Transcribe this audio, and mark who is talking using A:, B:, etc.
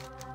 A: you